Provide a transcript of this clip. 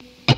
you